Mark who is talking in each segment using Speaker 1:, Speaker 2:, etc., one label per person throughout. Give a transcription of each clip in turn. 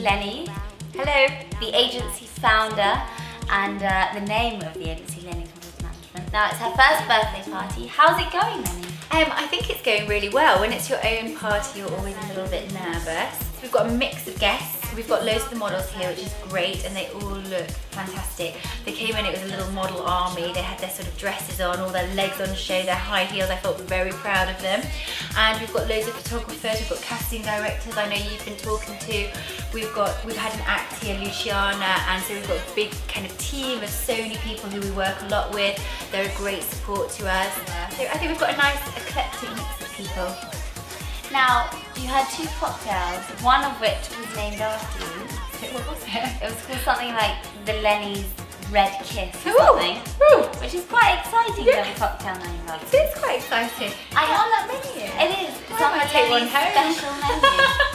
Speaker 1: Leni. Hello, the agency founder and uh, the name of the agency, Leni's Models Management. Now, it's her first birthday party. How's it going, Leni?
Speaker 2: Um, I think it's going really well. When it's your own party, you're always a little bit nervous. We've got a mix of guests. We've got loads of the models here, which is great, and they all look fantastic. They came in, it was a little model army. They had their sort of dresses on, all their legs on show, their high heels. I felt very proud of them. And we've got loads of photographers, we've got casting directors I know you've been talking to. We've got, we've had an act here, Luciana, and so we've got a big kind of team of Sony people who we work a lot with. They're a great support to us. So I think we've got a nice eclectic mix of people.
Speaker 1: Now, you had two cocktails, one of which was named after you.
Speaker 2: What was it?
Speaker 1: It was called something like the Leni's Red Kiss or
Speaker 2: Ooh,
Speaker 1: something.
Speaker 2: ooh.
Speaker 1: Which is quite exciting to
Speaker 2: Yeah.
Speaker 1: have a cocktail named after.
Speaker 2: It's quite exciting.
Speaker 1: I
Speaker 2: on that menu.
Speaker 1: It is. It's
Speaker 2: I
Speaker 1: on
Speaker 2: might
Speaker 1: the
Speaker 2: take one
Speaker 1: Leni's
Speaker 2: home.
Speaker 1: special menu.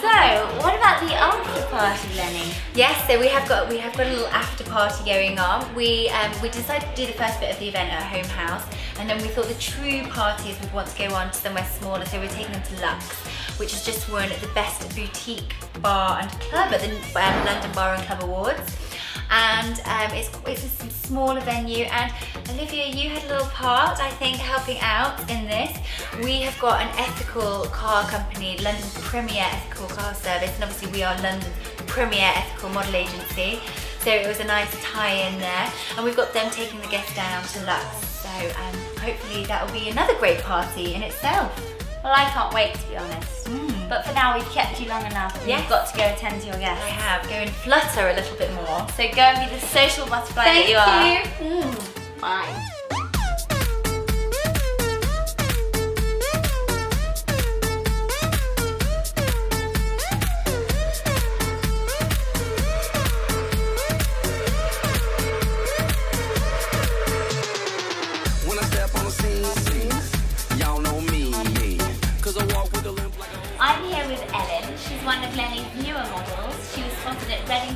Speaker 1: so, what about the after party, Leni?
Speaker 2: Yes, so we have got we have got a little after party going on. We um, we decided to do the first bit of the event at home house, and then we thought the true parties we'd want to go on to somewhere smaller, so we're taking them to Lux, which has just won the best boutique bar and club at the um, London Bar and Club Awards. And um, it's, it's a smaller venue and Olivia, you had a little part, I think, helping out in this. We have got an ethical car company, London's premier ethical car service, and obviously we are London's premier ethical model agency. So it was a nice tie-in there. And we've got them taking the guests down to Lux. So um, hopefully that will be another great party in itself.
Speaker 1: Well, I can't wait to be honest. But for now, we've kept you long enough.
Speaker 2: Yes.
Speaker 1: You've got to go attend to your guests.
Speaker 2: I have, go and flutter a little bit more.
Speaker 1: So go and be the social butterfly that you are.
Speaker 2: you.
Speaker 1: Hmm. Bye.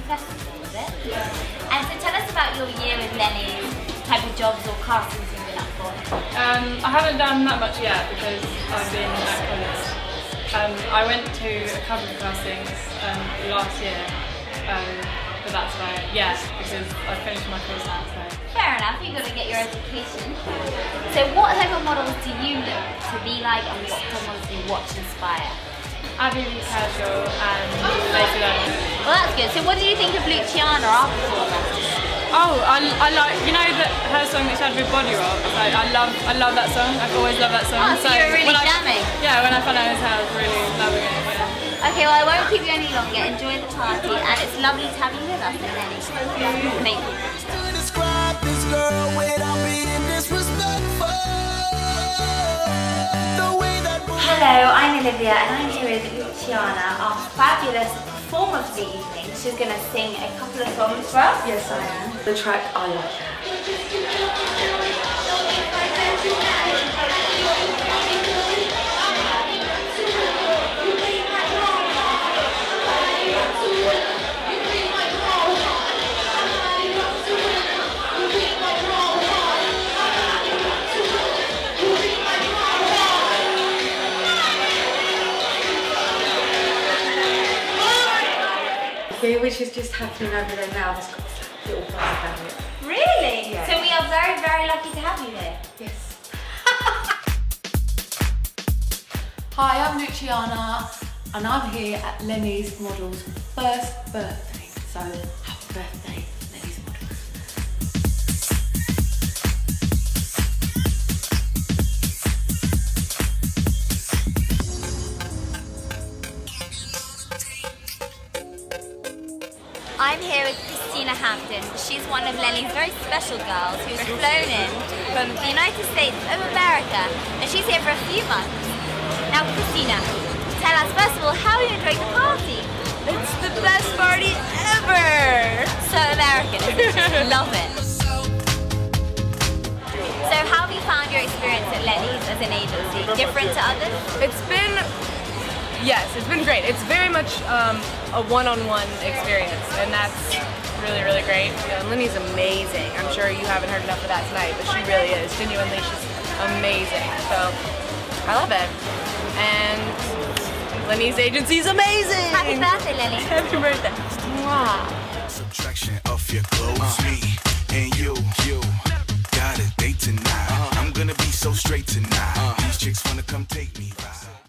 Speaker 1: Festival, was it? Yeah. And so tell us about your year with Leni, type of jobs or castings you've been up for.
Speaker 3: Um, I haven't done that much yet because I've been at college. Um, I went to a couple of castings um, last year, um, but that's it. Yeah, because I finished my course now. So.
Speaker 1: Fair enough, you've got to get your education. So what type of models do you look to be like and what models do you watch inspire?
Speaker 3: Absolutely casual and later learning.
Speaker 1: Well that's good. So what do you think of Luciana, our performance?
Speaker 3: Oh, I, I like you know that her song that she had with Bodyrox. Like, I love I love that song. I've always loved that song.
Speaker 1: Oh, so you're really
Speaker 3: when I,
Speaker 1: jamming.
Speaker 3: Yeah, when I found out it was her, I was really loving it. Yeah.
Speaker 1: Okay, well I won't keep you any longer. Enjoy the party and it's lovely to have you with us, Lenny. Thank you.
Speaker 4: to describe
Speaker 1: Hello, I'm Olivia and I'm here with Luciana, our fabulous performer for the evening. She's going to sing a couple of songs for us.
Speaker 5: Yes, I am. The track I Like. Which is just happening over there now. There's got this little buzz about it.
Speaker 1: Really?
Speaker 5: Yeah.
Speaker 1: So we are very, very lucky to have you here.
Speaker 5: Yes.
Speaker 6: Hi, I'm Luciana and I'm here at Leni's Models' first birthday. So, happy birthday,
Speaker 1: I'm here with Christina Hampton. She's one of Leni's very special girls who's flown in from the United States of America and she's here for a few months. Now Christina, tell us first of all, how are you enjoying the party? It's the best party ever! So American. Love it. So how have you found your experience at Leni's as an agency? Different to others?
Speaker 7: It's been, yes, it's been great. It's very much um, a one-on-one experience, and that's really, really great. You know, Leni's amazing. I'm sure you haven't heard enough of that tonight, but she really is. Genuinely, she's amazing. So I love it. And Leni's agency is amazing.
Speaker 1: Happy birthday, Leni.
Speaker 7: Happy birthday. Mwah.
Speaker 8: Subtraction of your clothes, me and you, you. Got a date tonight. I'm gonna be so straight tonight. These chicks wanna come take me. Right?